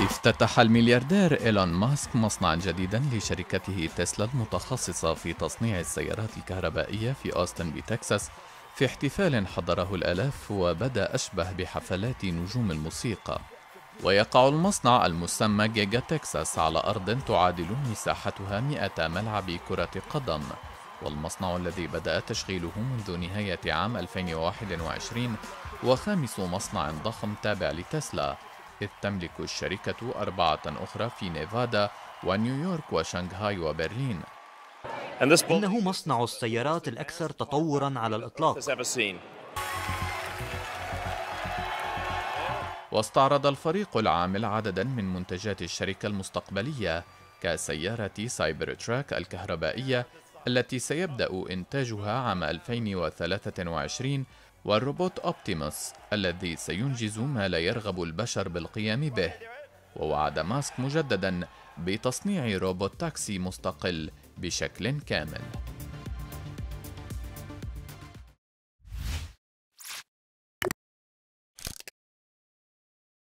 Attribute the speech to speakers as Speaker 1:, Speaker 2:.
Speaker 1: افتتح الملياردير إيلون ماسك مصنعا جديدا لشركته تسلا المتخصصة في تصنيع السيارات الكهربائية في أوستن بتكساس. في احتفال حضره الآلاف وبدأ أشبه بحفلات نجوم الموسيقى. ويقع المصنع المسمى جيجا تكساس على أرض تعادل مساحتها 100 ملعب كرة قدم. والمصنع الذي بدأ تشغيله منذ نهاية عام 2021 وخامس مصنع ضخم تابع لتسلا. إذ تملك الشركة أربعة أخرى في نيفادا ونيويورك وشنغهاي وبرلين.
Speaker 2: إنه مصنع السيارات الأكثر تطورا على الإطلاق.
Speaker 1: واستعرض الفريق العامل عددا من منتجات الشركة المستقبلية كسيارة Cybertruck الكهربائية التي سيبدأ إنتاجها عام 2023 والروبوت Optimus الذي سينجز ما لا يرغب البشر بالقيام به. ووعد ماسك مجددا بتصنيع روبوت تاكسي مستقل بشكل كامل.